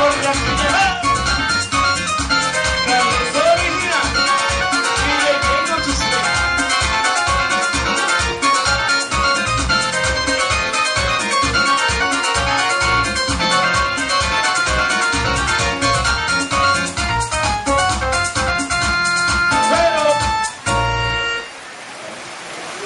corriente.